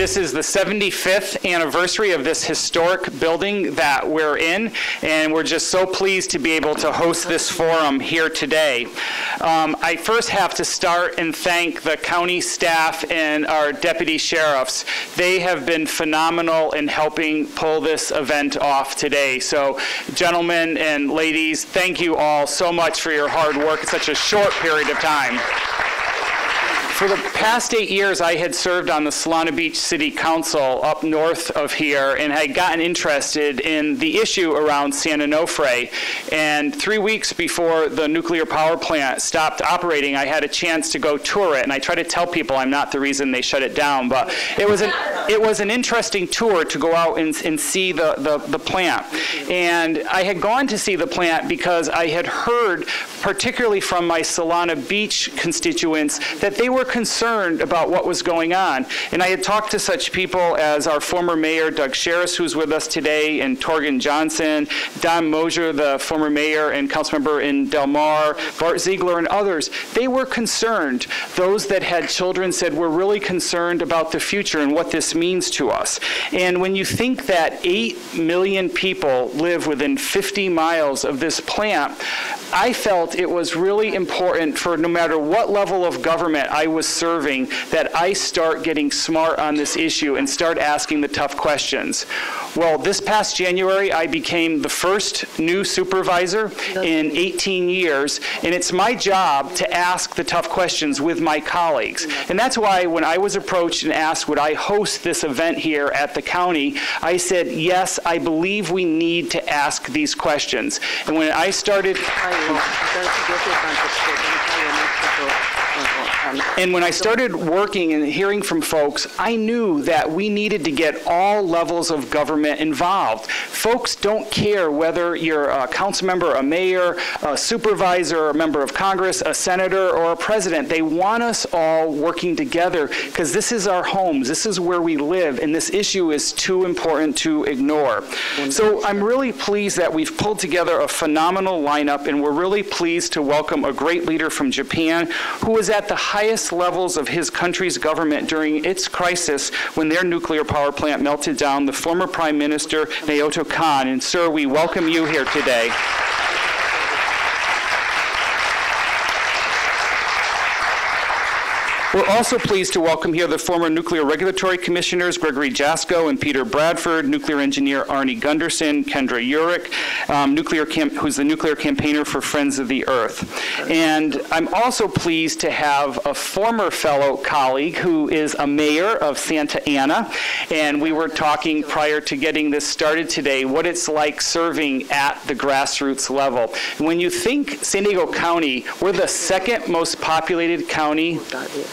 this is the 75th anniversary of this historic building that we're in, and we're just so pleased to be able to host this forum here today. Um, I first have to start and thank the county staff and our deputy sheriffs. They have been phenomenal in helping pull this event off today. So, gentlemen and ladies, thank you all so much for your hard work in such a short period of time. For the past eight years, I had served on the Solana Beach City Council up north of here and had gotten interested in the issue around San Onofre. And three weeks before the nuclear power plant stopped operating, I had a chance to go tour it. And I try to tell people I'm not the reason they shut it down, but it was an, it was an interesting tour to go out and, and see the, the, the plant. And I had gone to see the plant because I had heard, particularly from my Solana Beach constituents, that they were concerned about what was going on. And I had talked to such people as our former mayor, Doug Sherris, who's with us today, and Torgan Johnson, Don Mosier, the former mayor and council member in Del Mar, Bart Ziegler, and others. They were concerned. Those that had children said, we're really concerned about the future and what this means to us. And when you think that 8 million people live within 50 miles of this plant, I felt it was really important for no matter what level of government I was serving that I start getting smart on this issue and start asking the tough questions. Well, this past January, I became the first new supervisor in 18 years, and it's my job to ask the tough questions with my colleagues. And that's why when I was approached and asked, would I host this event here at the county, I said, yes, I believe we need to ask these questions. And when I started, and when I started working and hearing from folks, I knew that we needed to get all levels of government involved. Folks don't care whether you're a council member, a mayor, a supervisor, a member of Congress, a senator, or a president. They want us all working together because this is our homes, this is where we live, and this issue is too important to ignore. So I'm really pleased that we've pulled together a phenomenal lineup, and we're really pleased to welcome a great leader from Japan who was at the highest levels of his country's government during its crisis when their nuclear power plant melted down, the former Prime Minister Naoto Kan. And, sir, we welcome you here today. We're also pleased to welcome here the former Nuclear Regulatory Commissioners Gregory Jasko and Peter Bradford, nuclear engineer Arnie Gunderson, Kendra Urick, um, nuclear who's the nuclear campaigner for Friends of the Earth. And I'm also pleased to have a former fellow colleague who is a mayor of Santa Ana. And we were talking prior to getting this started today what it's like serving at the grassroots level. When you think San Diego County, we're the second most populated county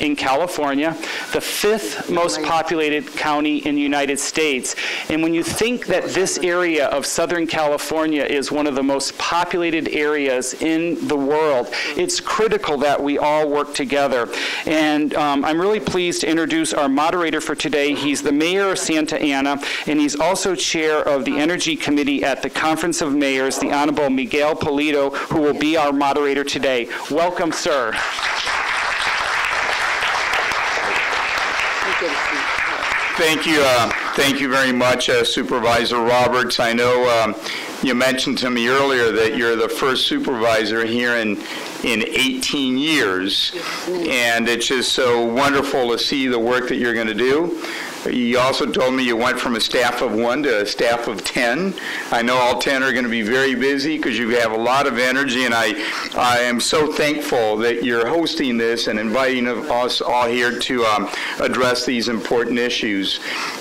in California, the fifth most populated county in the United States. And when you think that this area of Southern California is one of the most populated areas in the world, it's critical that we all work together. And um, I'm really pleased to introduce our moderator for today. He's the mayor of Santa Ana, and he's also chair of the Energy Committee at the Conference of Mayors, the Honorable Miguel Polito, who will be our moderator today. Welcome, sir. Thank you. Uh, thank you very much, uh, Supervisor Roberts. I know um, you mentioned to me earlier that you're the first supervisor here in in 18 years, and it's just so wonderful to see the work that you're going to do. You also told me you went from a staff of one to a staff of 10. I know all 10 are going to be very busy because you have a lot of energy, and I, I am so thankful that you're hosting this and inviting us all here to um, address these important issues.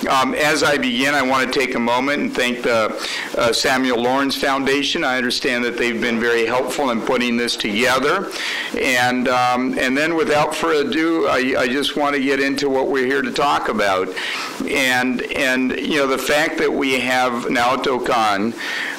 Um, as I begin, I want to take a moment and thank the uh, Samuel Lawrence Foundation. I understand that they've been very helpful in putting this together. And, um, and then without further ado, I, I just want to get into what we're here to talk about. And, and you know, the fact that we have Naoto Kan,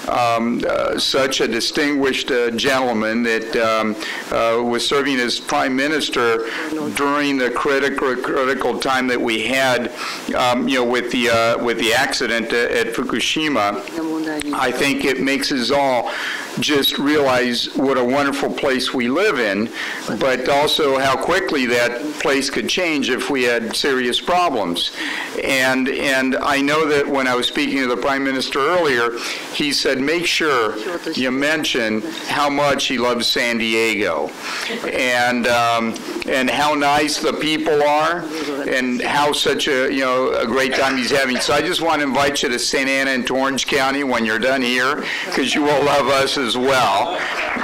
um, uh, such a distinguished uh, gentleman that um, uh, was serving as prime minister during the critical critical time that we had, um, you know, with the uh, with the accident at Fukushima. I think it makes us all just realize what a wonderful place we live in, but also how quickly that place could change if we had serious problems. And and I know that when I was speaking to the Prime Minister earlier, he said, make sure you mention how much he loves San Diego, and um, and how nice the people are, and how such a you know a great time he's having. So I just want to invite you to Santa Ana and Orange County when you're done here, because you will love us as well.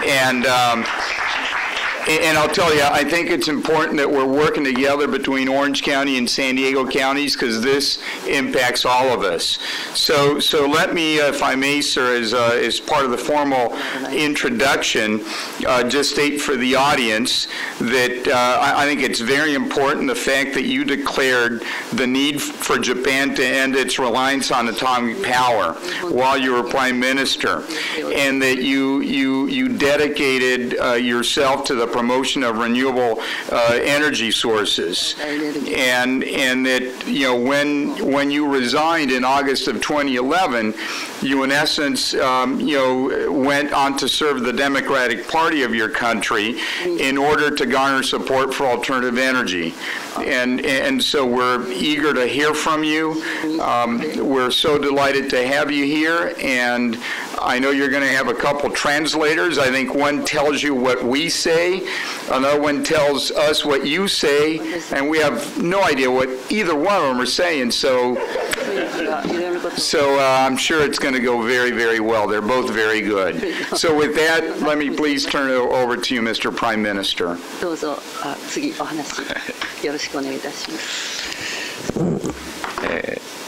And um, and I'll tell you, I think it's important that we're working together between Orange County and San Diego counties because this impacts all of us. So, so let me, uh, if I may, sir, as, uh, as part of the formal introduction, uh, just state for the audience that uh, I, I think it's very important the fact that you declared the need for Japan to end its reliance on atomic power while you were prime minister, and that you you you dedicated uh, yourself to the promotion of renewable uh, energy sources, and and that you know when when you resigned in August of 2011, you in essence um, you know went on to serve the Democratic Party of your country in order to garner support for alternative energy. And, and so we're eager to hear from you. Um, we're so delighted to have you here, and I know you're going to have a couple translators. I think one tells you what we say, another one tells us what you say, and we have no idea what either one of them are saying. So, so uh, I'm sure it's going to go very, very well. They're both very good. So with that, let me please turn it over to you, Mr. Prime Minister. どうぞあ次お話よろしくお願いいたします。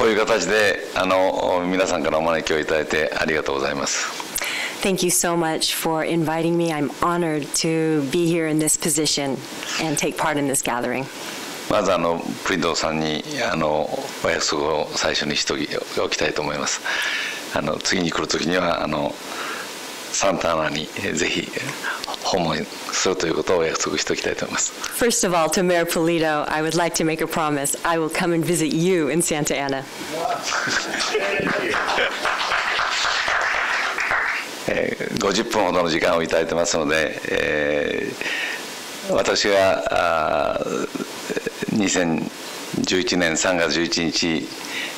こういう形であの皆さんからお招きをいただいてありがとうございます。Thank you so much for inviting me. I'm honored to be here in this position and take part in this gathering. まずあのプリドさんにあのお約束を最初にしておきたいと思います。あの次に来る時にはあのサンタアナにえぜひ訪問するということをお約束しておきたいと思います。First of all, to Mayor Polito, I would like to make a promise. I will come and visit you in Santa Ana. えー50分ほどの時間をいただいてますので、えー私があー2011年3月11日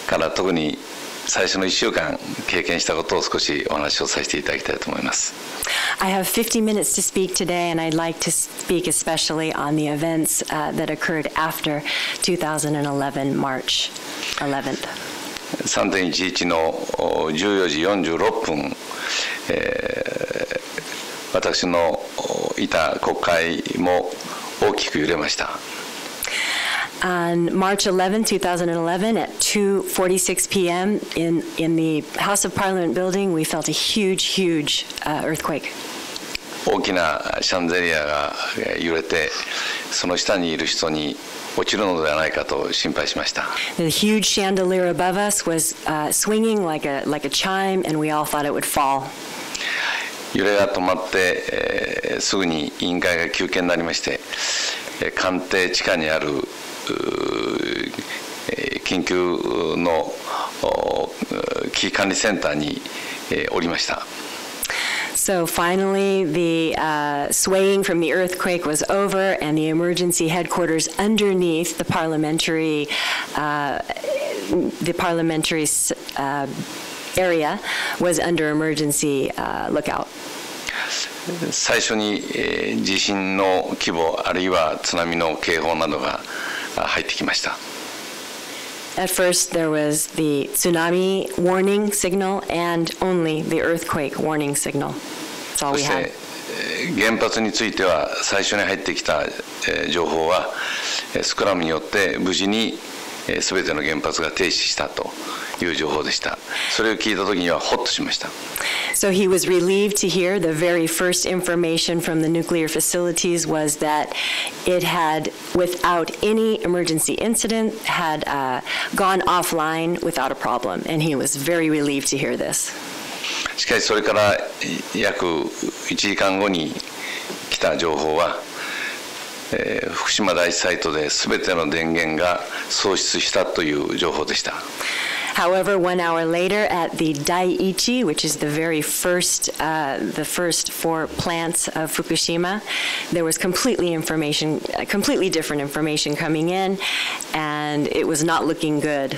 から特に最初の1週間経験したことを少しお話をさせていただきたいと思います。I have 50 minutes to speak today, and I'd like to speak especially on the events uh, that occurred after 2011, March 11th. 3.11のお14時46分、えー私のおいた国会も大きく揺れました。on March 11, 2011 at 2.46 p.m. In, in the House of Parliament building, we felt a huge, huge uh, earthquake. The huge chandelier above us was uh, swinging like a, like a chime and we all thought it would fall. 揺れが止まって、えー、すぐに委員会が休憩になりまして、えー、官邸地下にある緊急のお危機管理センターに、えーおりました So finally, the uh, swaying from the earthquake was over, and the emergency headquarters underneath the parliamentary, uh, the parliamentary uh, area was under emergency uh, lookout. 最初に、えー地震の規模あるいは津波の警報などがあ入ってきました At first, there was the tsunami warning signal and only the earthquake warning signal. That's all そ we し had. 原発については最初に入ってきたえー情報はえースクラムによって無事にすべての原発が停止したという情報でしたそれを聞いた時にはほっとしました So he was relieved to hear the very first information from the nuclear facilities was that it had, without any emergency incident, had uh, gone offline without a problem. And he was very relieved to hear this. しかしそれから約1時間後に来た情報は、えー福島第一サイトで全ての電源が喪失したという情報でした However, one hour later at the Daiichi, which is the very first, uh, the first four plants of Fukushima, there was completely information, uh, completely different information coming in, and it was not looking good.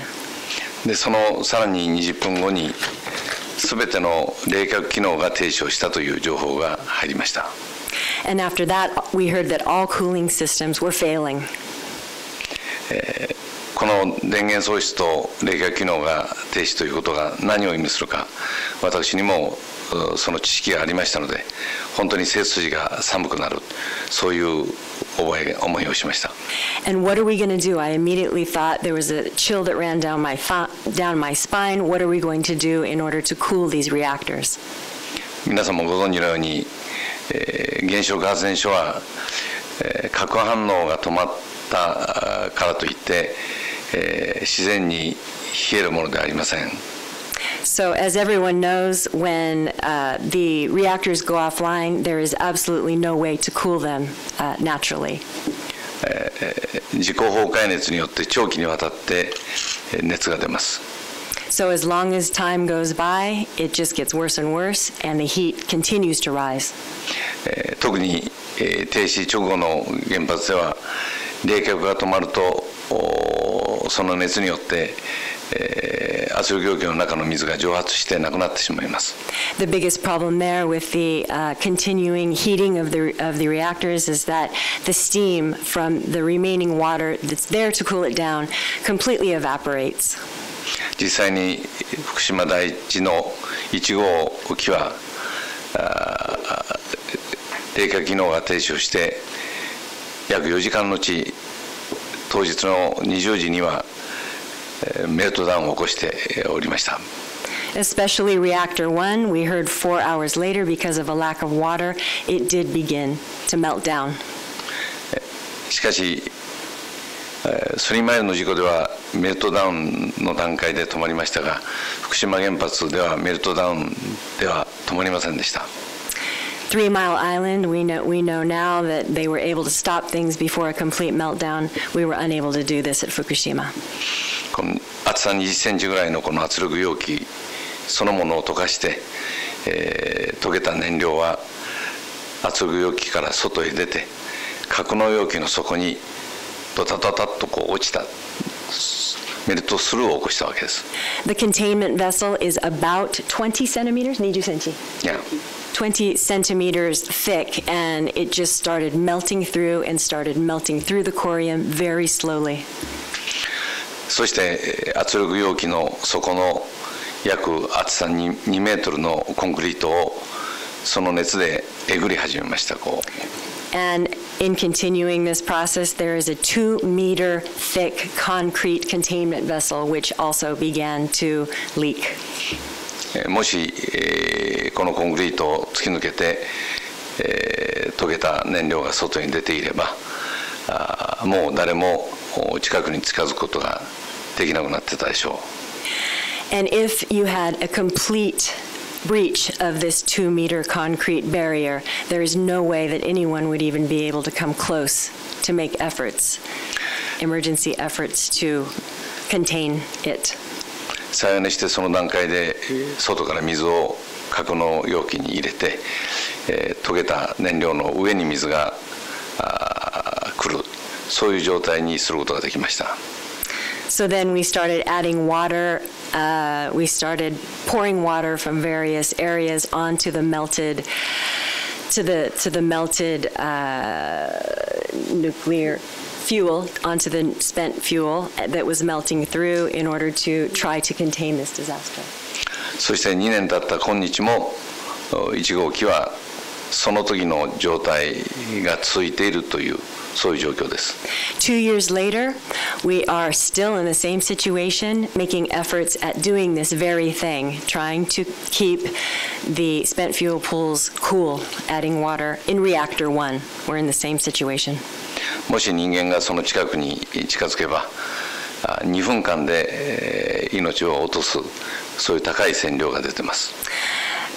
でそのさらに20分後に全ての冷却機能が停止をしたという情報が入りました And after that, we heard that all cooling systems were failing. この電源喪失と冷却機能が停止ということが何を意味するか私にもうその知識がありましたので本当に背筋が寒くなるそういう覚え思いをしました And what are we going to do? I immediately thought there was a chill that ran down my down my spine. What are we going to do in order to cool these reactors? 皆さんもご存知のように、えー原子力発電所は、えー核反応が止まったあーからといって、えー自然に冷えるものではありません So, as everyone knows, when uh, the reactors go offline, there is absolutely no way to cool them uh, naturally. 自己崩壊熱によって長期にわたってえー熱が出ます So, as long as time goes by, it just gets worse and worse, and the heat continues to rise. えー特に、えー停止直後の原発では冷却が止まるとその熱によって、えー圧力容器の中の水が蒸発してなくなってしまいます The biggest problem there with the uh, continuing heating of the of the reactors is that the steam from the remaining water that's there to cool it down completely evaporates. 実際に福島第一の1号機は冷却機能が停止をして約4時間のうち当日の20時にはえーメルトダウンを起こしてえーおりました Especially reactor 1, we heard 4 hours later because of a lack of water, it did begin to melt down. しかしえースリーマイルの事故ではメルトダウンの段階で止まりましたが福島原発ではメルトダウンでは止まりませんでした Three Mile Island, we know, we know now that they were able to stop things before a complete meltdown. We were unable to do this at Fukushima. この厚さ20センチぐらいのこの圧力容器そのものを溶かして、えー溶けた燃料は圧力容器から外へ出て格納容器の底にドタドタっとこう落ちたメルトスルーを起こしたわけです。The containment vessel is about 20 centimeters, 20 centi, いや20 centimeters thick, and it just started melting through and started melting through the corium very slowly. そして圧力容器の底の約厚さ 2, 2メートルのコンクリートをその熱でえぐり始めました。こう And in continuing this process, there is a two meter thick concrete containment vessel which also began to leak. もし、えーこのコンクリートを突き抜けて、えー溶けた燃料が外に出ていればあもう誰も近くに近づくことができなくなってたでしょう And if you had a complete breach of this two meter concrete barrier, there is no way that anyone would even be able to come close to make efforts, emergency efforts to contain it. う幸いにしてその段階で外から水を格納容器に入れて、えー溶けた燃料の上に水が来るそういう状態にすることができました So then we started adding water. Uh, we started pouring water from various areas onto the melted, to the to the melted uh, nuclear fuel, onto the spent fuel that was melting through in order to try to contain this disaster. そして2年経った今日もお1号機は その時の状態が続いているというそういう状況です Two years later, we are still in the same situation, making efforts at doing this very thing, trying to keep the spent fuel pools cool, adding water in reactor one. We're in the same situation. もし人間がその近くに近づけばあ2分間でえー命を落とすそういう高い線量が出てます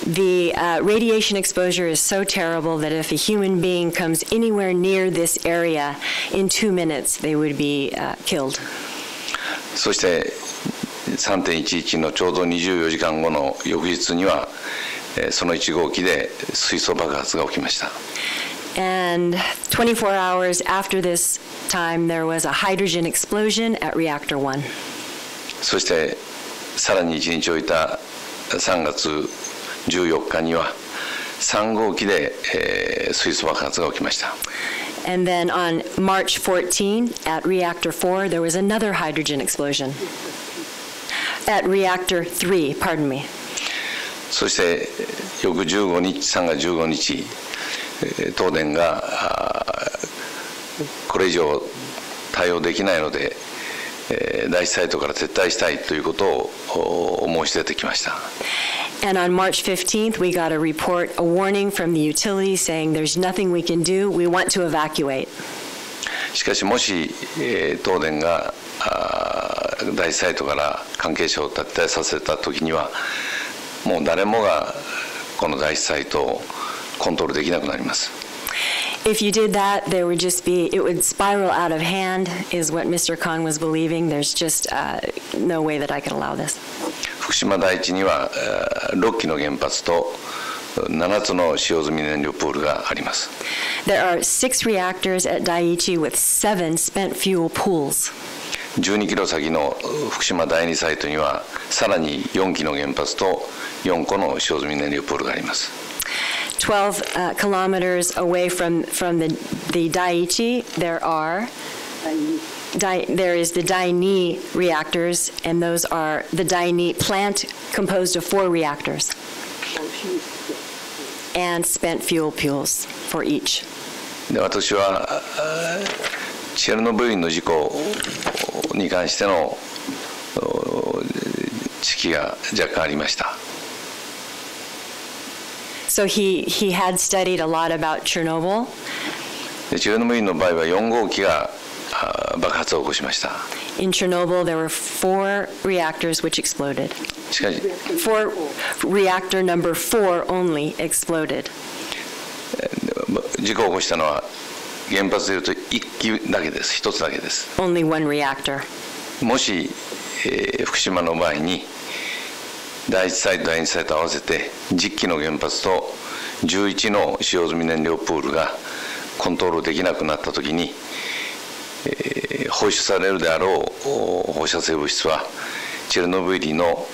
The uh, radiation exposure is so terrible that if a human being comes anywhere near this area, in two minutes they would be uh, killed. そして3.11のちょうど24時間後の翌日にはえーその1号機で水素爆発が起きました And 24 hours after this time, there was a hydrogen explosion at reactor one. そしてさらに1日置いた3月14日には3号機で、えー水素爆発が起きました And then on March 14, at reactor 4, there was another hydrogen explosion. At reactor 3, pardon me. そして翌15日3月15日えー 東電がこれ以上対応できないので、えー第一サイトから撤退したいということをお申し出てきました And on March 15th, we got a report, a warning from the utilities saying there's nothing we can do. We want to evacuate. しかしもし、えー東電が第一サイトから関係者を撤退させた時にはもう誰もがこの第一サイトをコントロールできなくなります If you did that, there would just be, it would spiral out of hand, is what Mr. Khan was believing. There's just uh, no way that I could allow this. 福島第一にはえー6基の原発と7つの使用済み燃料プールがあります There are six reactors at Daiichi with seven spent fuel pools. 12キロ先の福島第二サイトにはさらに4基の原発と4個の使用済み燃料プールがあります12 uh, kilometers away from, from the, the Daiichi, there are, Dai, there is the Daini reactors, and those are the Daini plant composed of four reactors and spent fuel pools for each. で私はあチェルノブイリの事故に関してのお知識が若干ありました So he, he had studied a lot about Chernobyl, でチェルノブイリの場合は4号機があ爆発を起こしました In Chernobyl, there were four reactors which exploded. しかし Four, reactor number four only exploded. 事故を起こしたのは原発でいうと1機だけです1つだけです Only one reactor. もし、えー福島の場合に 第1サイト第2サイト合わせて10機の原発と11の使用済み燃料プールがコントロールできなくなった時に、えー放出されるであろう放射性物質はチェルノブイリの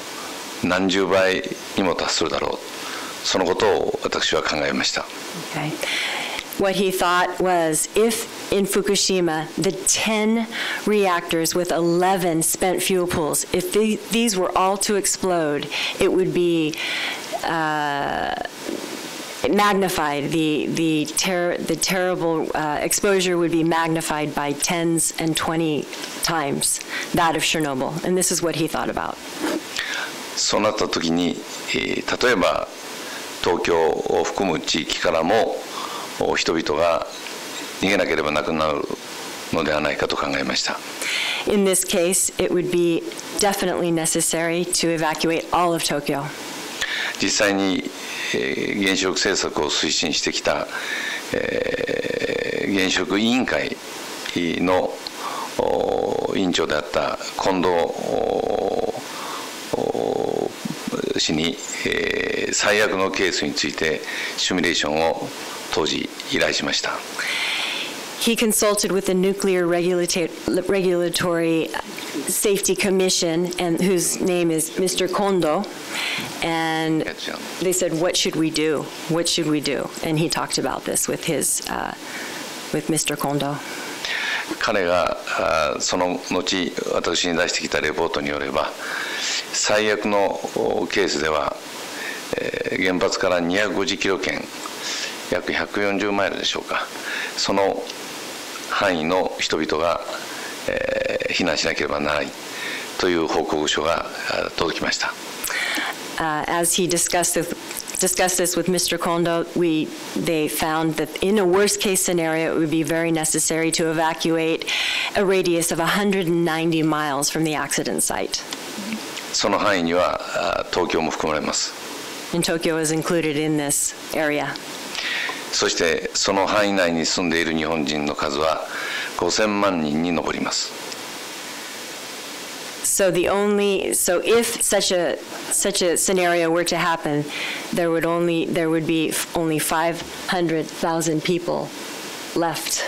何十倍にも達するだろうそのことを私は考えました Okay. What he thought was if in Fukushima, the 10 reactors with 11 spent fuel pools, if the, these were all to explode, it would be uh, magnified. The, the, ter- the terrible uh, exposure would be magnified by tens and 20 times that of Chernobyl. And this is what he thought about. そうなった時に、えー例えば東京を含む地域からもお 人々が逃げなければなくなるのではないかと考えました In this case, it would be definitely necessary to evacuate all of Tokyo. 実際に、えー原子力政策を推進してきた、えー原子力委員会のお委員長であった近藤氏に、えー最悪のケースについてシミュレーションを当時依頼しました He consulted with the Nuclear Regulatory Safety Commission, and whose name is Mr. Kondo, and they said, "What should we do? What should we do?" And he talked about this with his, uh, with Mr. Kondo. 彼があその後私に出してきたレポートによれば最悪のおケースでは、えー原発から250キロ圏約140マイルでしょうかその範囲の人々が、えー、避難しなければならないという報告書が届きました。Uh, as he discussed with, discussed this with Mr. Kondo, we they found that in a worst case scenario, it would be very necessary to evacuate a radius of 190 miles from the accident site. その範囲には東京も含まれます。And Tokyo is included in this area. そしてその範囲内に住んでいる日本人の数は5000万人に上ります。So the only so if such a such a scenario were to happen, there would only there would be only 500,000 people left.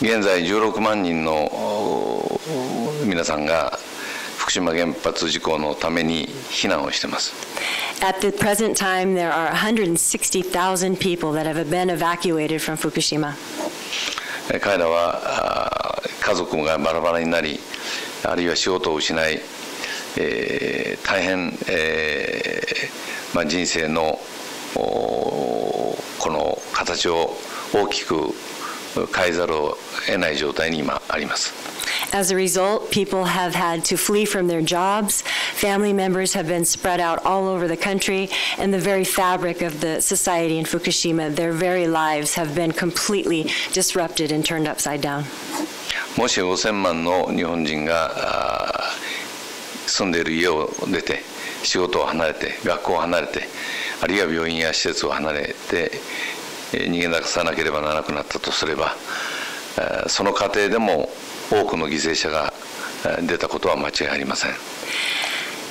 現在16万人の皆さんが福島原発事故のために避難をしています。At the present time, there are 160,000 people that have been evacuated from Fukushima. 彼らは家族がバラバラになり、あるいは仕事を失い、えー、大変、えーまあ、人生のこの形を大きく変えざるを得ない状態に今あります。As a result, people have had to flee from their jobs, family members have been spread out all over the country, and the very fabric of the society in Fukushima, their very lives have been completely disrupted and turned upside down. もし5000万の日本人が住んでいる家を出て仕事を離れて学校を離れてあるいは病院や施設を離れて逃げ出さなければならなくなったとすればその過程でも 多くの犠牲者が出たことは間違いありません。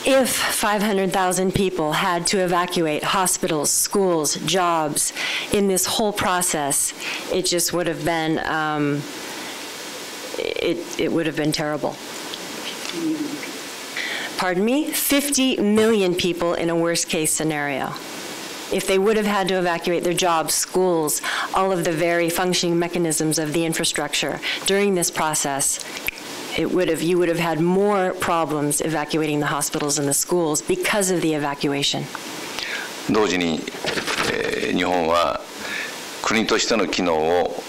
If 500,000 people had to evacuate hospitals, schools, jobs in this whole process, it just would have been um, it, it would have been terrible. Pardon me? 50 million people in a worst case scenario. If they would have had to evacuate their jobs, schools, all of the very functioning mechanisms of the infrastructure during this process, it would have, you would have had more problems evacuating the hospitals and the schools because of the evacuation. 同時に、えー、日本は国としての機能を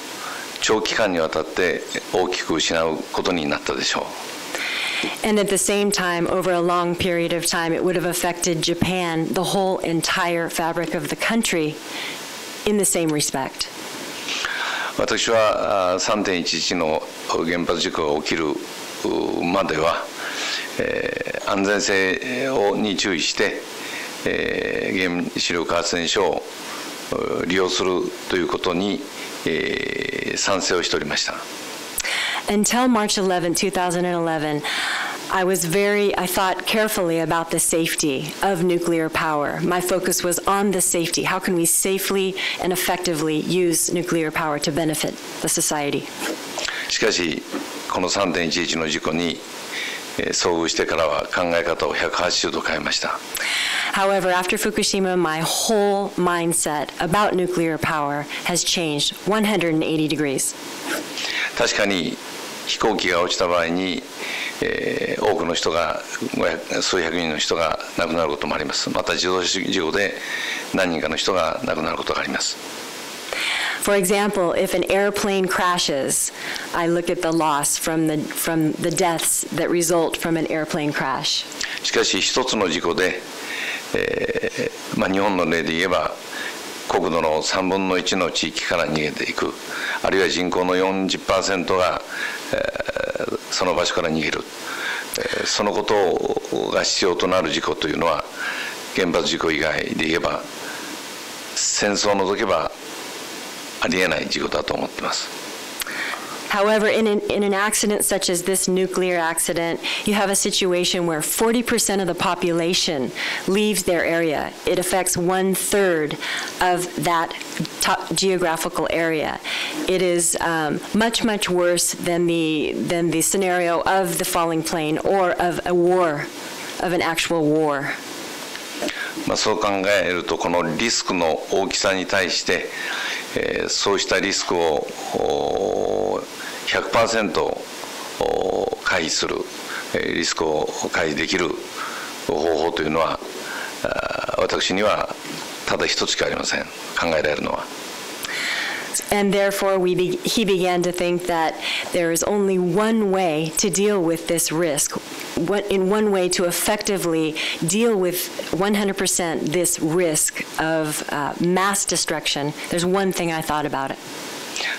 長期間にわたって大きく失うことになったでしょう。 And at the same time, over a long period of time, it would have affected Japan, the whole entire fabric of the country, in the same respect. 私は3.11の原発事故が起きるまでは、えー、安全性をに注意して、えー、原子力発電所を利用するということに、えー、賛成をしておりました。Until March 11, 2011, I was very, I thought carefully about the safety of nuclear power. My focus was on the safety. How can we safely and effectively use nuclear power to benefit the society? しかし、この3.11の事故に遭遇してからは考え方を180度変えました。However, after Fukushima, my whole mindset about nuclear power has changed 180 degrees. 確かに 飛行機が落ちた場合に、えー、多くの人が数百人の人が亡くなることもありますまた自動車事故で何人かの人が亡くなることがあります For example, if an airplane crashes, I look at the loss from the, from the deaths that result from an airplane crash. しかし一つの事故で、えーまあ、日本の例で言えば国土の3分の1の地域から逃げていくあるいは人口の40%が、えー、その場所から逃げる、えー、そのことが必要となる事故というのは原発事故以外で言えば戦争を除けばありえない事故だと思っています。However, in an, in an accident such as this nuclear accident, you have a situation where 40% of the population leaves their area. It affects one third of that geographical area. It is um, much, much worse than the, than the scenario of the falling plane or of a war, of an actual war. まあ、そう考えるとこのリスクの大きさに対して、えー、そうしたリスクを 100%回避するリスクを回避できる方法というのは私にはただ一つしかありません考えられるのは And therefore, we be, he began to think that there is only one way to deal with this risk, what, in one way to effectively deal with 100% this risk of uh, mass destruction. There's one thing I thought about it.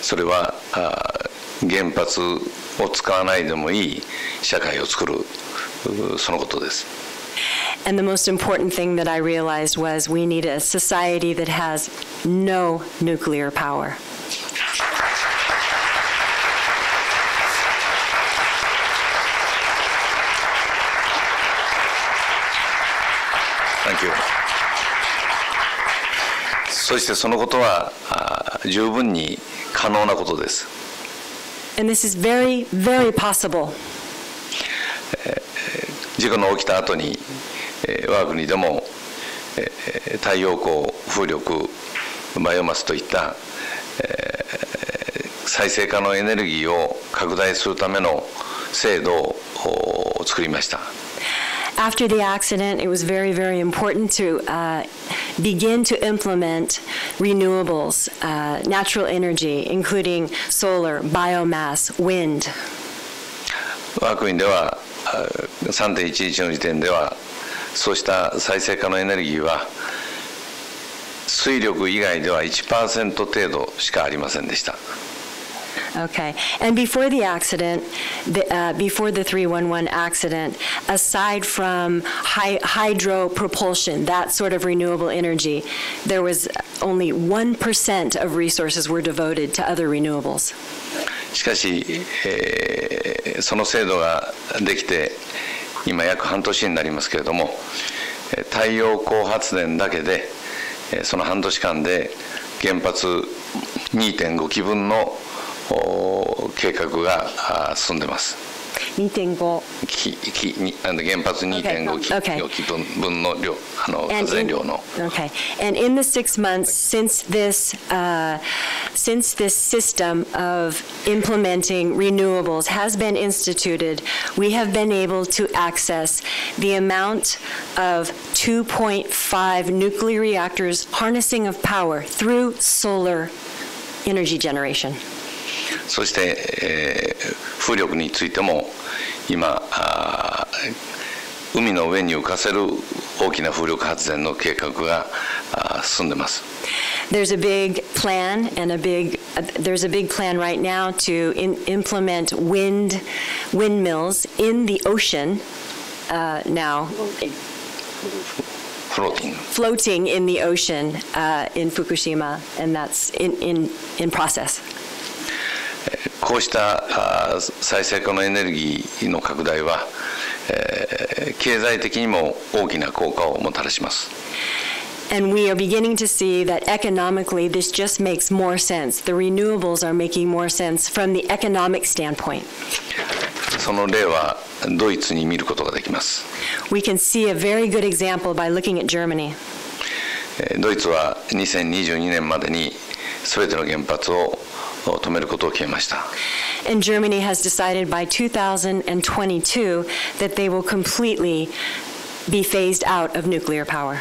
それはあ原発を使わないでもいい社会を作るうそのことです And the most important thing that I realized was we need a society that has no nuclear power. そしてそのことはあ十分に可能なことです And this is very, very possible. 事故の起きた後に、我が国でも、太陽光風力バイオマスといった、再生可能エネルギーを拡大するための制度を作りました After the accident, it was very, very important to uh, begin to implement renewables, uh, natural energy, including solar, biomass, wind. 我が国では3.11の時点ではそうした再生可能エネルギーは水力以外では1%程度しかありませんでした Okay. And before the accident, the, uh, before the 311 accident, aside from hy- hydro propulsion, that sort of renewable energy, there was only 1% of resources were devoted to other renewables. しかし、えー、その制度ができて今約半年になりますけれども太陽光発電だけでその半年間で原発2.5基分の計画があー進んでます2.5. ききにあの原発2.5基 Okay. 基分分の量あの And 発電 in, 量の okay. And in the six months since this, uh, since this system of implementing renewables has been instituted, we have been able to access the amount of 2.5 nuclear reactors harnessing of power through solar energy generation. そして、えー風力についても今あー海の上に浮かせる大きな風力発電の計画が進んでます There's a big plan and a big, uh, there's a big plan right now to in- implement wind, windmills in the ocean uh, now, フローティング floating in the ocean uh, in Fukushima, and that's in, in, in process. こうした再生可能エネルギーの拡大は、えー経済的にも大きな効果をもたらします And we are beginning to see that economically, this just makes more sense. The renewables are making more sense from the economic standpoint. その例はドイツに見ることができます We can see a very good example by looking at Germany. えードイツは2022年までに全ての原発をお止めることを決めました And Germany has decided by 2022 that they will completely be phased out of nuclear power.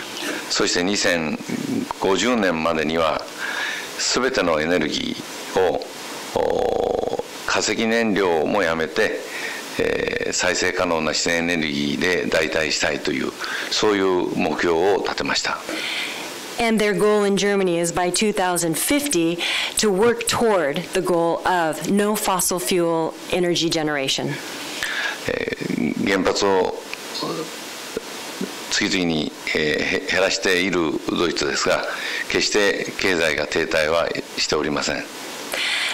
そして2050年までには全てのエネルギーをお化石燃料もやめて、えー再生可能な自然エネルギーで代替したいというそういう目標を立てました And their goal in Germany is by 2050 to work toward the goal of no fossil fuel energy generation. 原発を次々に、え減らしているドイツですが決して経済が停滞はしておりません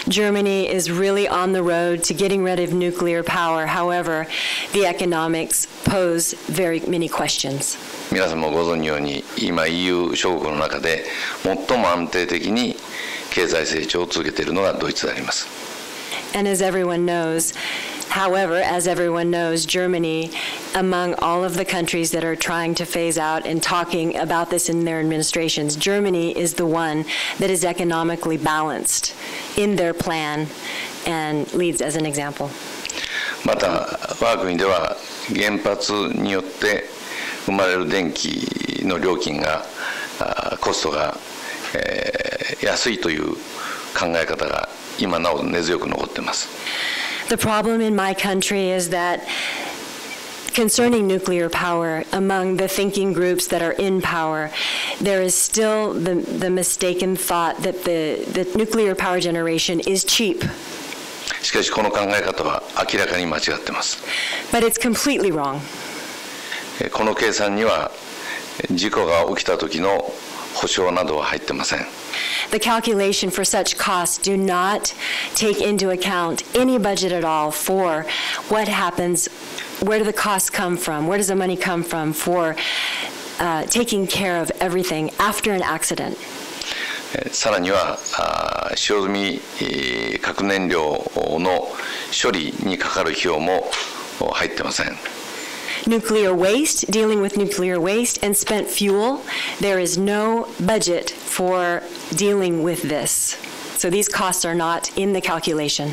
Germany is really on the road to getting rid of nuclear power. However, the economics pose very many questions. 皆さんもご存知のように今 EU 諸国の中で最も安定的に経済成長を続けているのがドイツであります And as everyone knows, however, as everyone knows, Germany, among all of the countries that are trying to phase out and talking about this in their administrations, Germany is the one that is economically balanced in their plan and leads as an example. また我が国では原発によって生まれる電気の料金が あコストが、えー安いという考え方が今なお根強く残っています The problem in my country is that concerning nuclear power, among the thinking groups that are in power, there is still the, the mistaken thought that the, the nuclear power generation is cheap. しかしこの考え方は明らかに間違っています But it's completely wrong. えーこの計算にはえー事故が起きた時の 保証などは入ってません The calculation for such costs do not take into account any budget at all for what happens, where do the costs come from, where does the money come from for uh, taking care of everything after an accident. えーさらには使用済みえー核燃料の処理にかかる費用もお入ってません Nuclear waste, dealing with nuclear waste and spent fuel, there is no budget for dealing with this. So these costs are not in the calculation.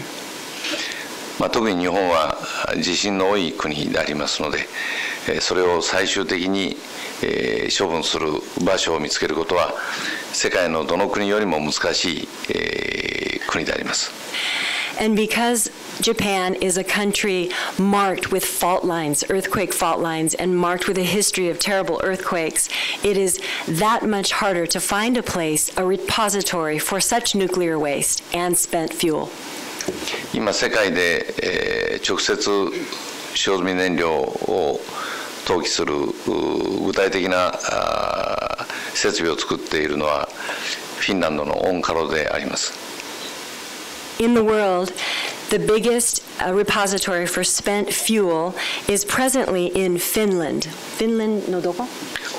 まあ、特に日本はあ地震の多い国でありますので、えーそれを最終的に、えー処分する場所を見つけることは世界のどの国よりも難しい、えー国であります And because Japan is a country marked with fault lines, earthquake fault lines, and marked with a history of terrible earthquakes, it is that much harder to find a place, a repository for such nuclear waste and spent fuel. 今世界で、えー直接使用済み燃料を投棄するう具体的なあー設備を作っているのはフィンランドのオンカロであります In the world, the biggest uh, repository for spent fuel is presently in Finland. Finland, no, どこ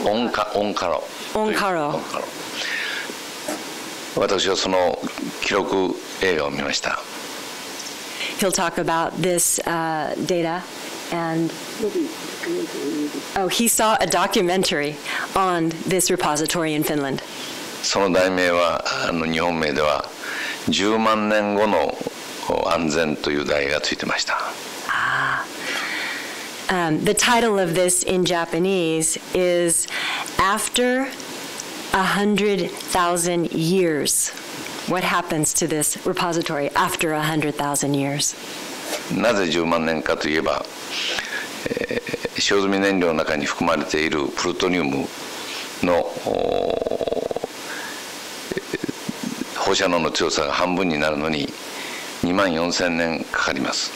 オンカオンカロオンカロオンカロ私はその記録映画を見ました He'll talk about this uh, data and oh, he saw a documentary on this repository in Finland. その題名はあの日本名では 10万年後のお安全という題がついてました Um, the title of this in Japanese is After a Hundred Thousand Years. What happens to this repository after a hundred thousand years? なぜ10万年かといえば、えー使用済み燃料の中に含まれているプルトニウムの放射能の強さが半分になるのに2万4000年かかります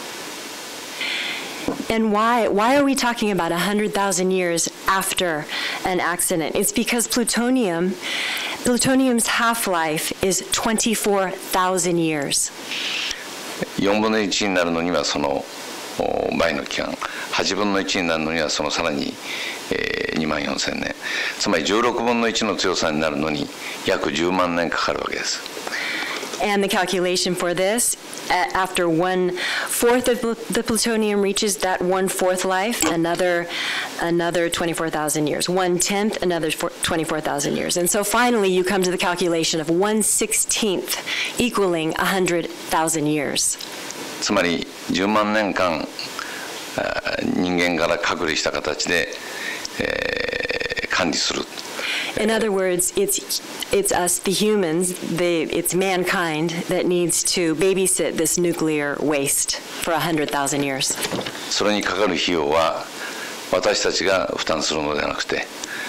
And why, why are we talking about 100,000 years after an accident? It's because plutonium, plutonium's half-life is 24,000 years. 4分の1になるのにはそのお倍の期間8分の1になるのにはそのさらに、え2万4000年つまり16分の1の強さになるのに約10万年かかるわけです And the calculation for this, a- after one fourth of pl- the plutonium reaches that one fourth life, another, another 24,000 years. One tenth, another four- 24,000 years. And so finally, you come to the calculation of one sixteenth, equaling 100,000 years. つまり10万年間あ人間から隔離した形で、えー管理する In other words, it's, it's us, the humans, the, it's mankind that needs to babysit this nuclear waste for 100,000 years. それにかかる費用は私たちが負担するのではなくて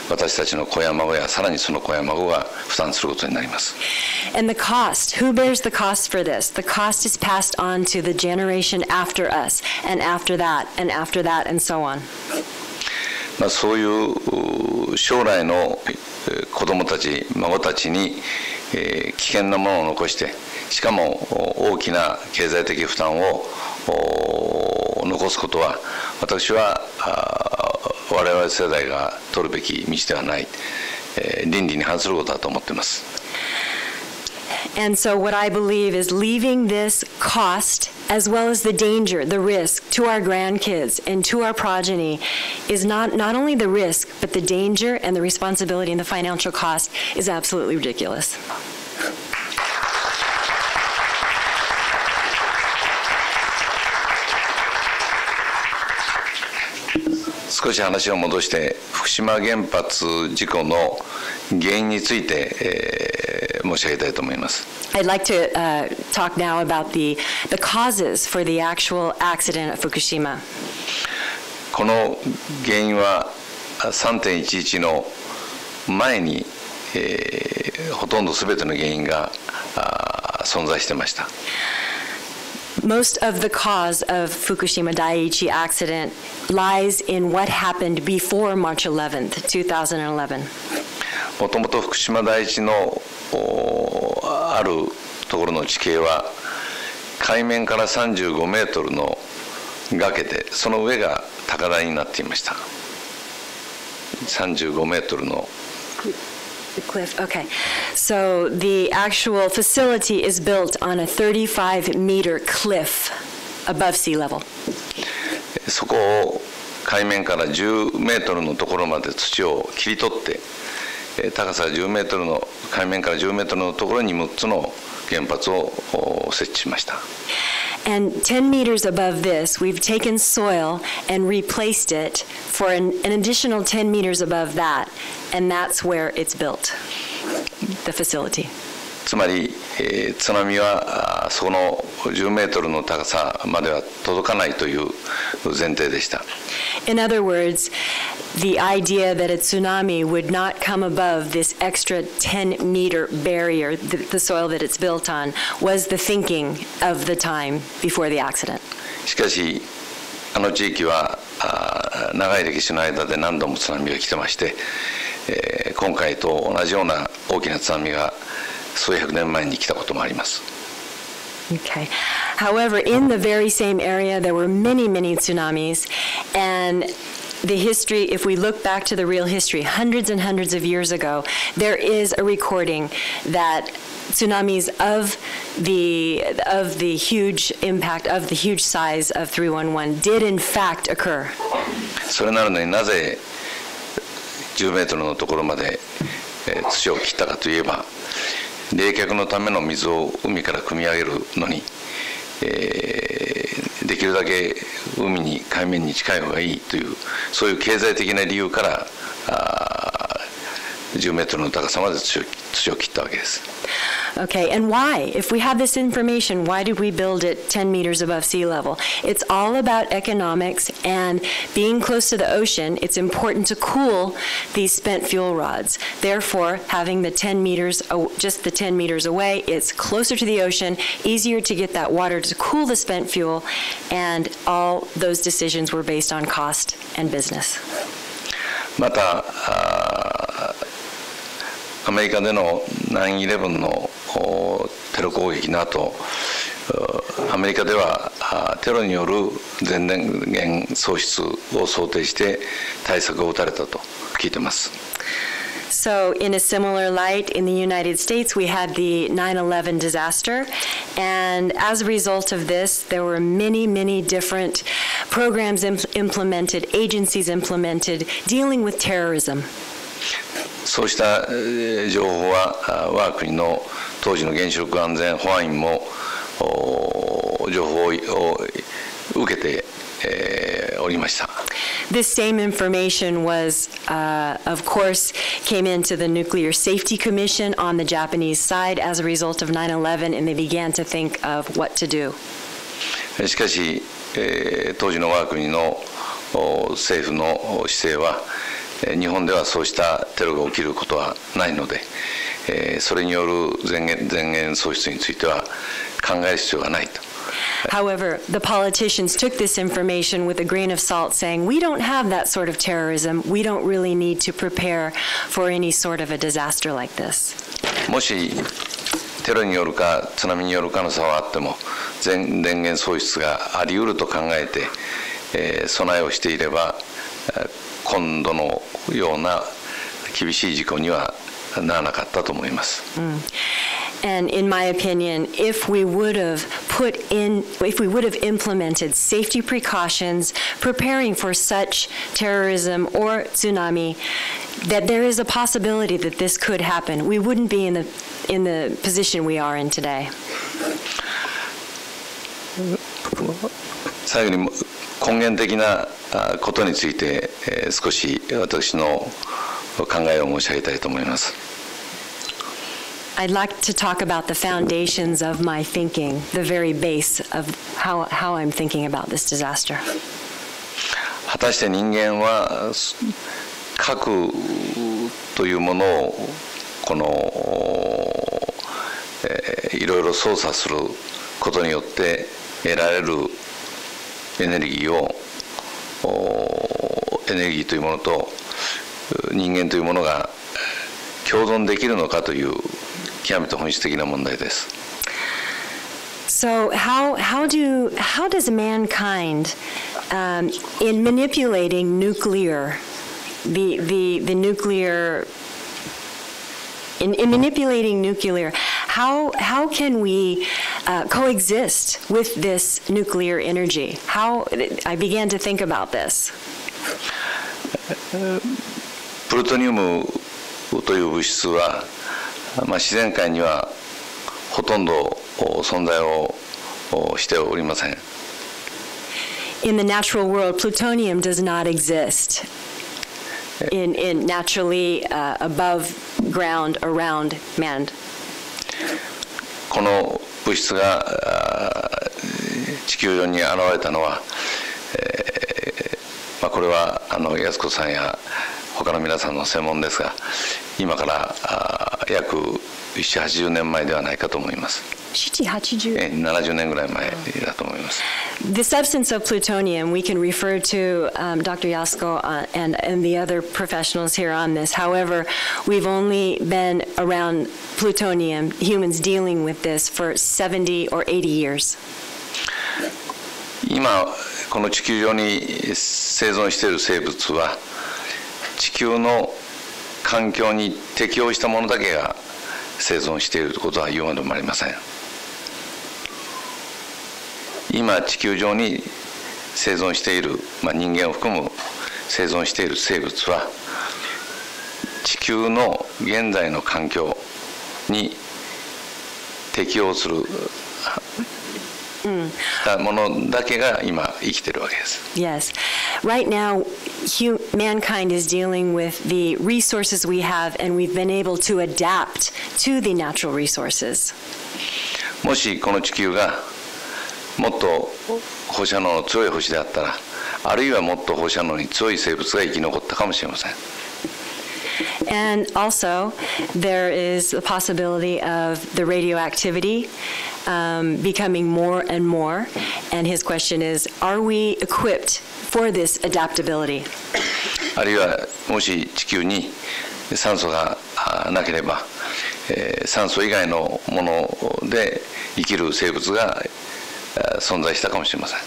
私たちの子や孫やさらにその子や孫が負担することになります And the cost, who bears the cost for this? The cost is passed on to the generation after us, and after that, and after that, and so on. まあ、そういうう将来のえー 子どもたち孫たちに、危険なものを残してしかも大きな経済的負担を残すことは私は我々世代が取るべき道ではない、倫理に反することだと思っています。And so, what I believe is leaving this cost, as well as the danger, the risk, to our grandkids and to our progeny, is not, not only the risk, but the danger and the responsibility and the financial cost is absolutely ridiculous. 少し話を戻して福島原発事故の、 原因について、えー申し上げたいと思います I'd like to uh, talk now about the, the causes for the actual accident at Fukushima. この原因はあ3.11の前に、えーほとんど全ての原因があ存在してました Most of the cause of Fukushima Daiichi accident lies in what happened before March 11th, 2011. もともと福島第一のおあるところの地形は海面から35メートルの崖でその上が高台になっていました35メートルの The cliff, okay. So the actual facility is built on a 35 meter cliff above sea level. そこを海面から10メートルのところまで土を切り取ってえー高さ10メートルの海面から10メートルのところに6つの原発をお設置しました And 10 meters above this, we've taken soil and replaced it for an, an additional 10 meters above that, and that's where it's built, the facility. つまり、えー津波はそこの10メートルの高さまでは届かないという前提でした In other words, the idea that a tsunami would not come above this extra 10 meter barrier, the, the soil that it's built on, was the thinking of the time before the accident. しかしあの地域はあー長い歴史の間で何度も津波が来てまして、えー今回と同じような大きな津波が数百年前に来たこともあります Okay. However, in the very same area, there were many, many tsunamis, and the history, if we look back to the real history, hundreds and hundreds of years ago, there is a recording that tsunamis of the of the huge impact of the huge size of 311 did in fact occur. それなのになぜ10メートルのところまで、えー土を切ったかといえば冷却のための水を海から汲み上げるのに、えー できるだけ海に海面に近い方がいいというそういう経済的な理由から10メートルの高さまで土を土を切ったわけです。 Okay, and why? If we have this information, why did we build it 10 meters above sea level? It's all about economics and being close to the ocean, it's important to cool these spent fuel rods. Therefore, having the 10 meters, aw- just the 10 meters away, it's closer to the ocean, easier to get that water to cool the spent fuel, and all those decisions were based on cost and business. またあー アメリカでの9-11のテロ攻撃の後アメリカではテロによる全電源喪失を想定して対策を打たれたと聞いてます So, in a similar light, in the United States, we had the 9 11 disaster. And as a result of this, there were many, many different programs im- implemented, agencies implemented, dealing with terrorism. そうしたえー情報はあ我が国の当時の原子力安全保安院もお情報をを受けて、えーおりました This same information was, uh, of course, came into the Nuclear Safety Commission on the Japanese side as a result of 9 11, and they began to think of what to do. しかし、えー当時の我が国のお政府の姿勢は、えー日本ではそうしたテロが起きることはないので、えーそれによる全言全言喪失については考える必要がないと。However, the politicians took this information with a grain of salt, saying, We don't have that sort of terrorism. We don't really need to prepare for any sort of a disaster like this. もしテロによるか津波による可能性はあっても全電源喪失があり得ると考えて、えー備えをしていればえー今度のような厳しい事故にはならなかったと思います。And in my opinion, if we would have put in, if we would have implemented safety precautions, preparing for such terrorism or tsunami, that there is a possibility that this could happen. We wouldn't be in the, in the position we are in today. 最後に根源的なあことについて、えー少し私の考えを申し上げたいと思います I'd like to talk about the foundations of my thinking, the very base of how, how I'm thinking about this disaster. 果たして人間はす核というものをこの、えーいろいろ操作することによって得られるエネルギーをおエネルギーというものと人間というものが共存できるのかという極めて本質的な問題です。So how how do how does mankind, um, in manipulating nuclear, the the the nuclear. In, in manipulating nuclear, how how can we uh, coexist with this nuclear energy? How I began to think about this. プルトニウムという物質は、まあ、自然界にはほとんどお存在をおしておりません In the natural world, plutonium does not exist in, in naturally uh, above ground around man. この 物質が地球上に現れたのは、えーまあ、これはあの安子さんや他の皆さんの専門ですが今から約780年前ではないかと思います。70年ぐらい前だと思います The substance of plutonium, we can refer to um, Dr. Yasko uh, and, and the other professionals here on this. However, we've only been around plutonium, humans dealing with this, for 70 or 80 years. 今この地球上に生存している生物は地球の環境に適応したものだけが生存していることは言うまでもありません今地球上に生存している、まあ、人間を含む生存している生物は地球の現在の環境に適応するものだけが今生きてるわけです。Yes. Right now, mankind is dealing with the resources we have, and we've been able to adapt to the natural resources. もしこの地球がもっと放射能の強い星であったらあるいはもっと放射能に強い生物が生き残ったかもしれません And also, there is the possibility of the radioactivity um, becoming more and more. And his question is Are we equipped for this adaptability? あるいはもし地球に酸素があなければ、えー酸素以外のもので生きる生物があ存在したかもしれません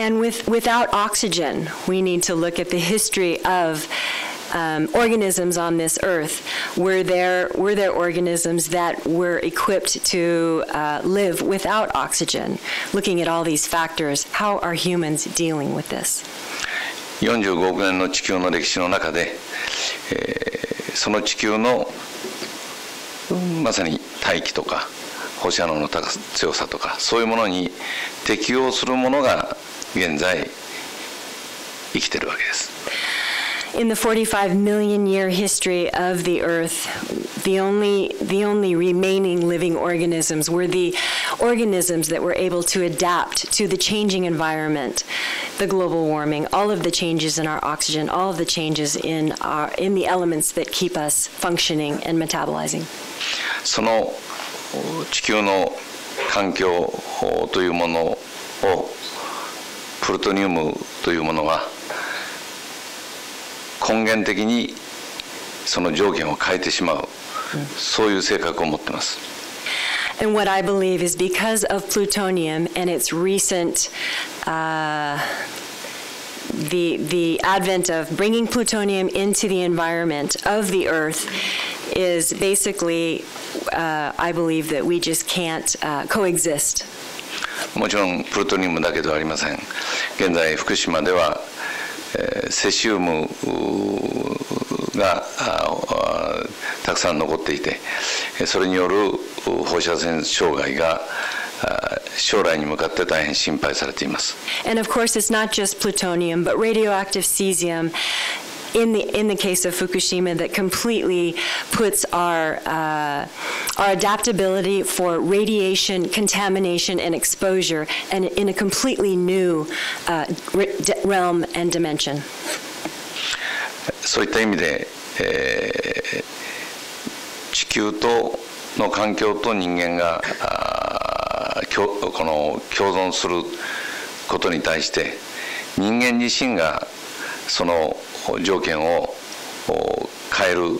And with, without oxygen, we need to look at the history of um, organisms on this earth. Were there, were there organisms that were equipped to uh, live without oxygen? Looking at all these factors, how are humans dealing with this? 45億年の地球の歴史の中で、えーその地球のうんまさに大気とか 放射能の高さ強さとかそういうものに適応するものが現在生きてるわけです In the 45 million year history of the Earth, the only, the only remaining living organisms were the organisms that were able to adapt to the changing environment, the global warming, all of the changes in our oxygen, all of the changes in, our, in the elements that keep us functioning and metabolizing. そのお地球の環境というものをプルトニウムというものは根源的にその条件を変えてしまう、そういう性格を持ってます And what I believe is because of plutonium and its recent, uh, the, the advent of bringing plutonium into the environment of the Earth is basically, uh, I believe that we just can't uh, coexist. もちろんプルトニウムだけではありません現在福島では、えーセシウムがたくさん残っていてえーそれによるう放射線障害があ将来に向かって大変心配されています And of course, it's not just plutonium, but radioactive cesium in the in the case of Fukushima that completely puts our uh, our adaptability for radiation, contamination, and exposure, and in a completely new uh, re- realm and dimension. そういった意味で、えー地球との環境と人間があー共この共存することに対して人間自身がその条件をお変えるう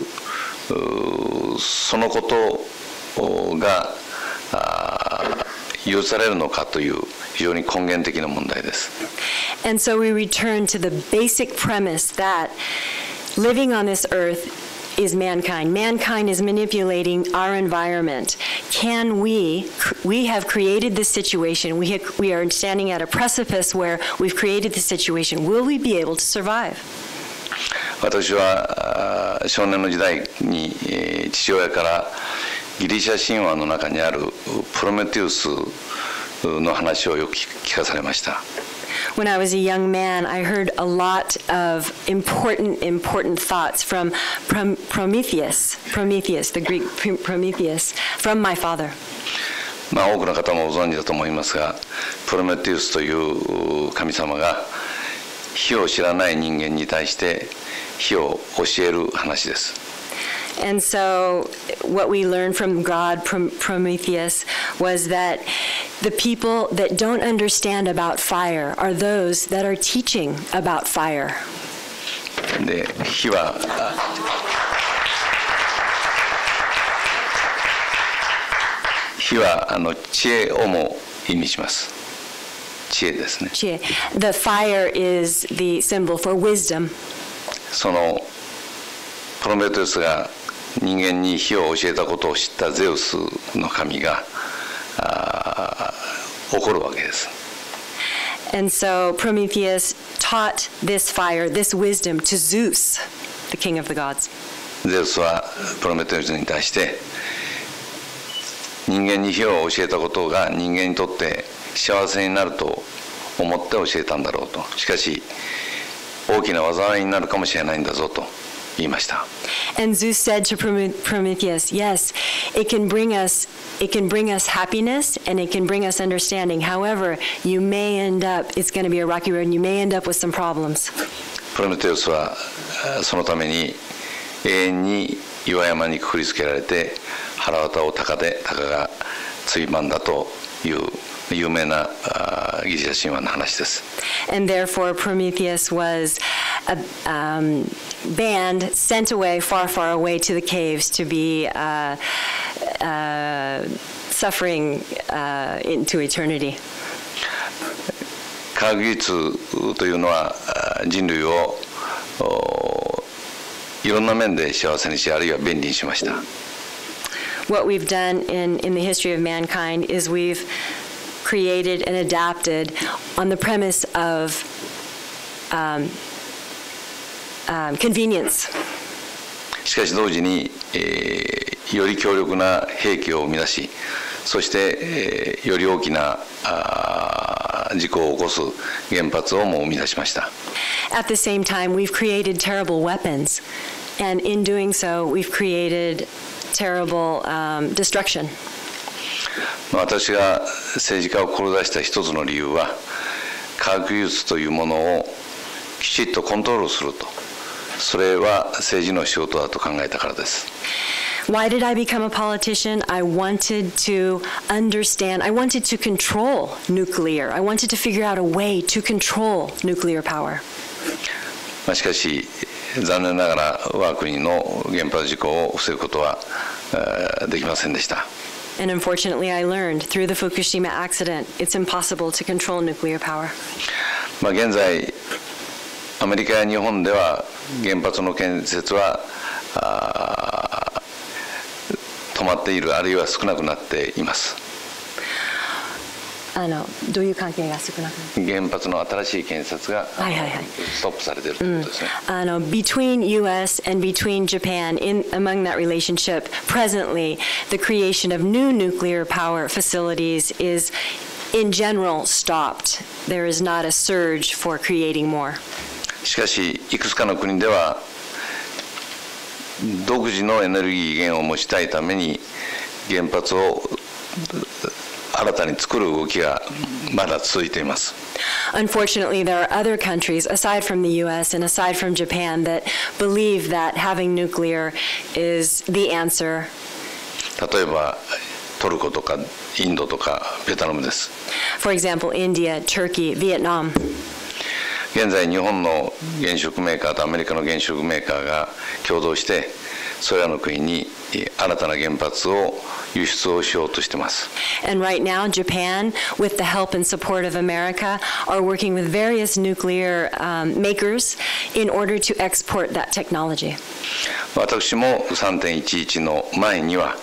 ーそのことがあー許されるのかという非常に根源的な問題です。 And so we return to the basic premise that living on this earth is mankind. Mankind is manipulating our environment. Can we, we have created this situation, we, have, we are standing at a precipice where we've created this situation. Will we be able to survive? 私は少年の時代にえー父親からギリシャ神話の中にあるプロメテウスの話をよく聞かされました When I was a young man, I heard a lot of important, important thoughts from Prom- Prometheus, Prometheus, the Greek Pr- Prometheus, from my father. まあ多くの方もご存知だと思いますがプロメテウスという神様が火を知らない人間に対して火を教える話です And so, what we learned from God, Prom- Prometheus, was that the people that don't understand about fire are those that are teaching about fire. で火はあ火はあの知恵をも意味します知恵ですね Chie. The fire is the symbol for wisdom. そのプロメテウスが人間に火を教えたことを知ったゼウスの神が怒るわけです And so, Prometheus taught this fire, this wisdom, to Zeus, the king of the gods. ゼウスはプロメテウスに対して人間に火を教えたことが人間にとって幸せになると思って教えたんだろうとしかし大きな災いになるかもしれないんだぞと言いました And Zeus said to Prome- Prometheus, "Yes, it can bring us it can bring us happiness and it can bring us understanding. However, you may end up it's going to be a rocky road and you may end up with some problems." プロメテウスはそのために永遠に岩山にくくりつけられて腹渡を鷹で鷹がついばんだという有名なギリシャ神話の話です And therefore Prometheus was uh, um, banned, sent away far, far away to the caves to be uh, uh, suffering uh, into eternity. 科学技術というのは人類をおいろんな面で幸せにしあるいは便利にしました what we've done in, in the history of mankind is we've created and adapted on the premise of um, um, convenience. しかし同時に、えー、より強力な兵器を生み出しそして、えー、より大きなあ事故を起こす原発をも生み出しました。At the same time, we've created terrible weapons, and in doing so, we've created terrible um, destruction. 私が政治家を志した一つの理由は科学技術というものをきちっとコントロールするとそれは政治の仕事だと考えたからです Why did I become a politician? I wanted to understand, I wanted to control nuclear. I wanted to figure out a way to control nuclear power. まあしかし残念ながら我が国の原発事故を防ぐことはえーできませんでした And unfortunately, I learned through the Fukushima accident it's impossible to control nuclear power. まあ、現在アメリカや日本では原発の建設は止まっているあるいは少なくなっていますあのどういう関係が少なく原発の新しい建設がはいはいはいストップされているということですね、あの between U.S. and between Japan, in among that relationship, presently, the creation of new nuclear power facilities is, in general, stopped. There is not a surge for creating more. しかしいくつかの国では独自のエネルギー源を持ちたいために原発を新たに作る動きがまだ続いています。Unfortunately, there are other countries, aside from the US and aside from Japan, that believe that having nuclear is the answer. 例えば、トルコとかインドとかベトナムです。For example, India, Turkey, Vietnam. 現在、日本の原子力メーカーとアメリカの原子力メーカーが共同して、それらの国に新たな原発を輸出をしようとしています。And right now, Japan, with the help and support of America, are working with various nuclear、um, makers in order to export that technology. 私も3.11の前には、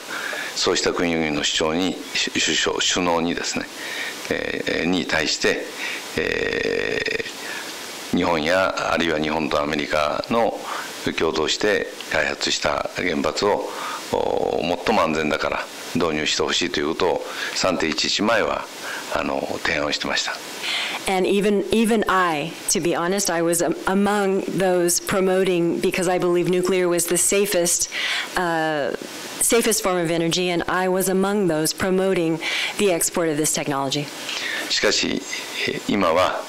そうした国々の主張に、首相、首脳にですね、えー、に対して、えー、日本やあるいは日本とアメリカの共同して開発した原発を最も安全だから導入してほしいということを3.11前はあの提案をしてました。And even even I, to be honest, I was among those promoting because I believe nuclear was the safest. Uh, safest form of energy, and I was among those promoting the export of this technology. しかし、今は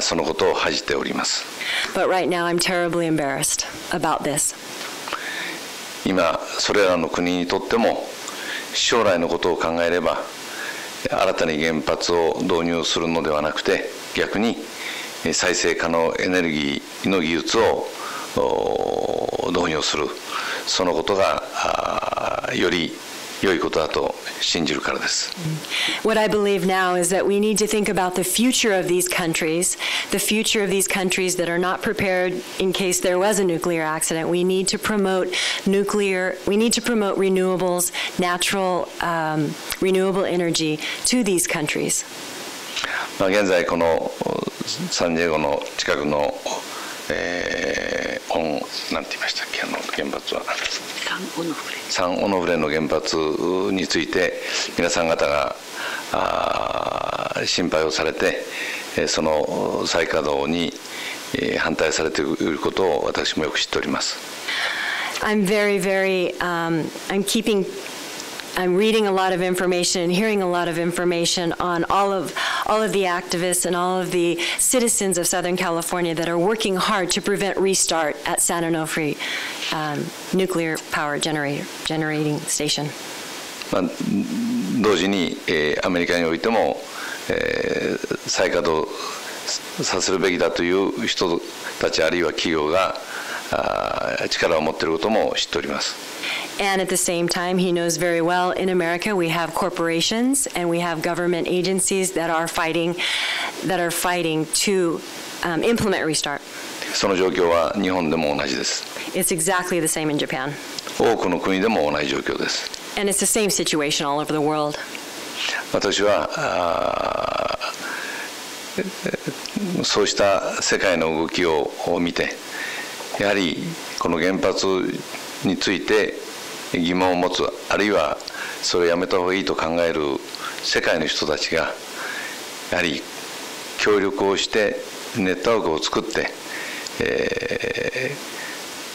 そのことを恥じております。But right now, I'm terribly embarrassed about this. 今、それらの国にとっても将来のことを考えれば新たに原発を導入するのではなくて逆に再生可能エネルギーの技術を導入する。そのことがより良いことだと信じるからです。What I believe now is that we need to think about the future of these countries, the future of these countries that are not prepared in case there was a nuclear accident. We need to promote nuclear, we need to promote renewables, natural, um, renewable energy to these countries. まあ現在このサンディエゴの近くの、えー、オンなんて言いましたっけあの原発は。サン・オノフレの原発について皆さん方が心配をされてその再稼働に反対されていることを私もよく知っております。I'm very, very, um, I'm keeping I'm reading a lot of information and hearing a lot of information on all of all of the activists and all of the citizens of Southern California that are working hard to prevent restart at San Onofre um, nuclear power generator, generating station. まあ、同時に、えー、アメリカにおいても、えー、再稼働させるべきだという人たちあるいは企業があ 力を持っていることも知っております。And at the same time, he knows very well in America we have corporations and we have government agencies that are fighting, that are fighting to um, implement restart. その状況は日本でも同じです。It's exactly the same in Japan. 多くの国でも同じ状況です。And it's the same situation all over the world. 私はそうした世界の動きを見て、やはりこの原発について疑問を持つあるいはそれをやめた方がいいと考える世界の人たちがやはり協力をしてネットワークを作って、え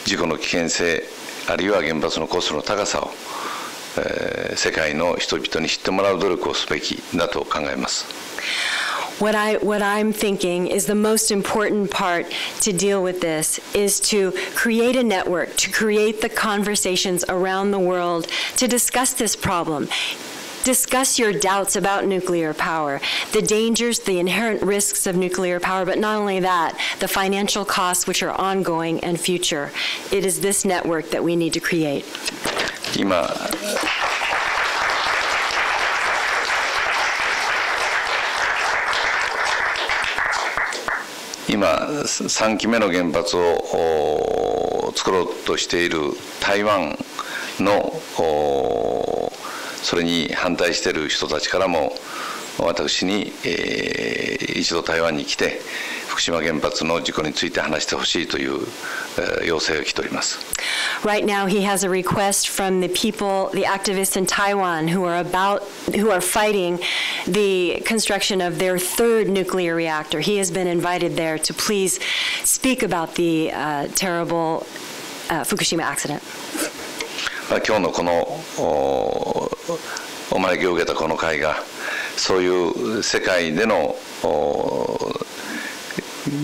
ー、事故の危険性あるいは原発のコストの高さを、えー、世界の人々に知ってもらう努力をすべきだと考えます。What I what I'm thinking is the most important part to deal with this is to create a network, to create the conversations around the world to discuss this problem. Discuss your doubts about nuclear power, the dangers, the inherent risks of nuclear power, but not only that, the financial costs which are ongoing and future. It is this network that we need to create. 今3期目の原発を作ろうとしている台湾のそれに反対している人たちからも私に、一度台湾に来て福島原発の事故について話してほしいという、えー、要請が来ております。Right now, he has a request from the people, the activists in Taiwan, who are about, who are fighting the construction of their third nuclear reactor. He has been invited there to please speak about the uh, terrible uh, Fukushima accident. 今日のこのおお招きを受けたこの会がそういう世界での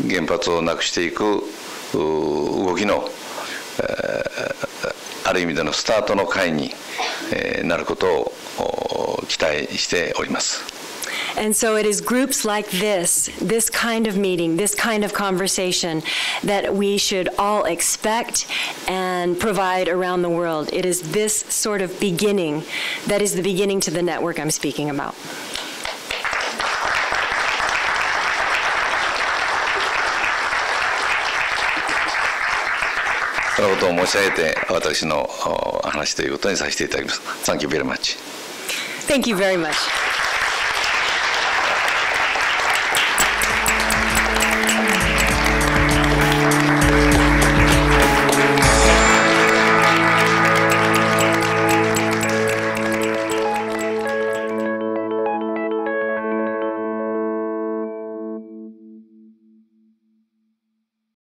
原発をなくしていく動きの、ある意味でのスタートの会に、なることを期待しております。And so it is groups like this, this kind of meeting, this kind of conversation that we should all expect and provide around the world. It is this sort of beginning that is the beginning to the network I'm speaking about. そのことを申し上げて私の話ということにさせていただきます。Thank you very much. Thank you very much.